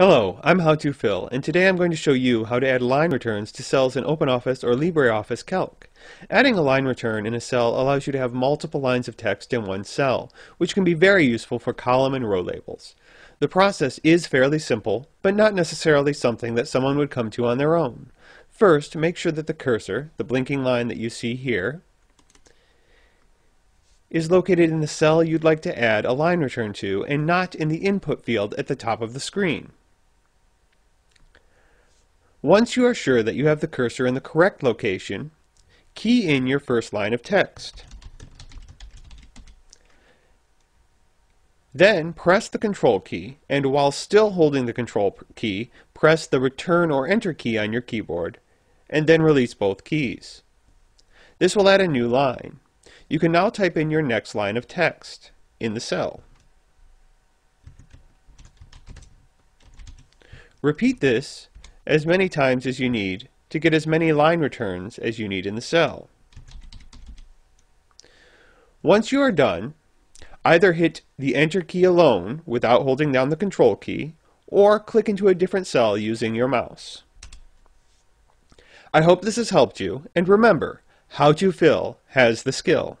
Hello, I'm HowToPhil, and today I'm going to show you how to add line returns to cells in OpenOffice or LibreOffice Calc. Adding a line return in a cell allows you to have multiple lines of text in one cell, which can be very useful for column and row labels. The process is fairly simple, but not necessarily something that someone would come to on their own. First, make sure that the cursor, the blinking line that you see here, is located in the cell you'd like to add a line return to and not in the input field at the top of the screen. Once you are sure that you have the cursor in the correct location, key in your first line of text. Then press the Control key, and while still holding the Control key, press the Return or Enter key on your keyboard, and then release both keys. This will add a new line. You can now type in your next line of text in the cell. Repeat this as many times as you need to get as many line returns as you need in the cell. Once you are done, either hit the Enter key alone without holding down the Control key, or click into a different cell using your mouse. I hope this has helped you, and remember, HowToPhil has the skill.